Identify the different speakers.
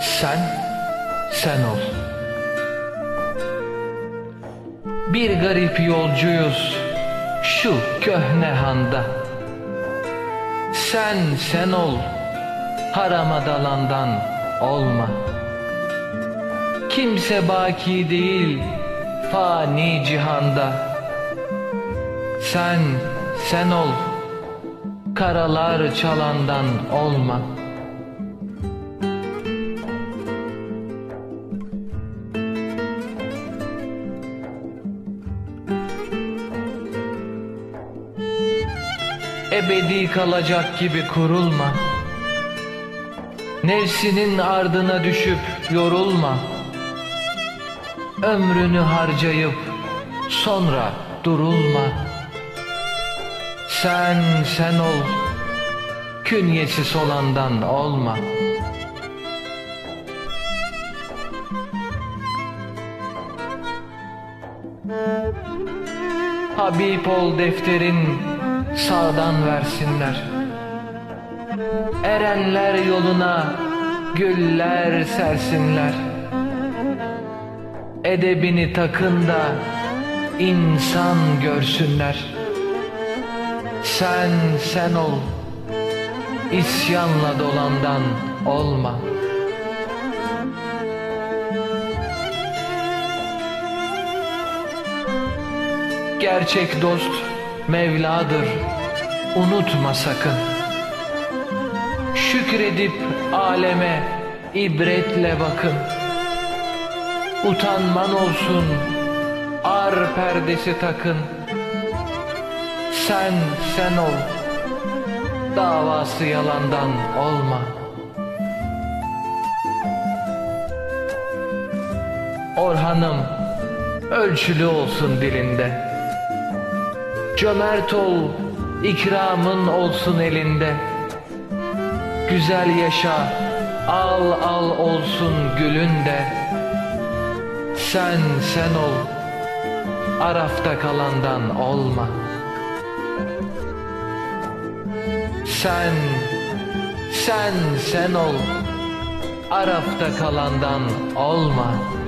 Speaker 1: Sen, sen ol. Bir garip yolcuyuz şu köhne handa. Sen, sen ol, harama dalandan olma. Kimse baki değil fani cihanda. Sen, sen ol, karalar çalandan olma. Ebedi kalacak gibi kurulma. Nefsinin ardına düşüp yorulma. Ömrünü harcayıp sonra durulma. Sen sen ol, künyesi solandan olma. Habib ol defterin sağdan versinler. Erenler yoluna güller sersinler. Edebini takın da insan görsünler. Sen sen ol, isyanla dolandan olma. Gerçek dost Mevla'dır, unutma sakın. Şükredip aleme ibretle bakın. Utanman olsun, ar perdesi takın. Sen sen ol, davası yalandan olma. Orhanım, ölçülü olsun dilinde. Cömert ol, ikramın olsun elinde. Güzel yaşa, al al olsun gülün de. Sen sen ol, arafta kalandan olma. Sen, sen sen ol, arafta kalandan olma.